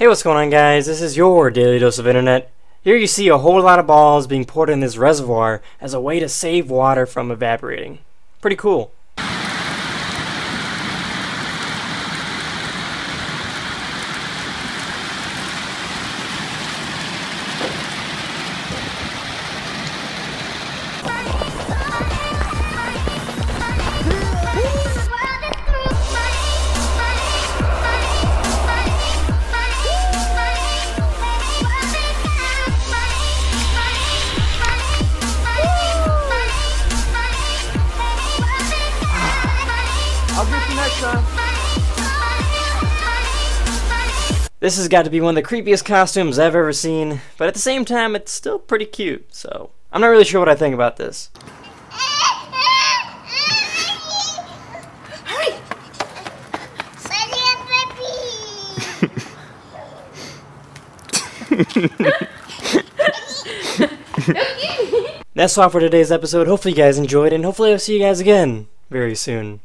Hey, what's going on guys? This is your Daily Dose of Internet. Here you see a whole lot of balls being poured in this reservoir as a way to save water from evaporating. Pretty cool. I'll get you next time. This has got to be one of the creepiest costumes I've ever seen, but at the same time, it's still pretty cute, so I'm not really sure what I think about this. Hurry! That's all for today's episode. Hopefully you guys enjoyed, and hopefully I'll see you guys again very soon.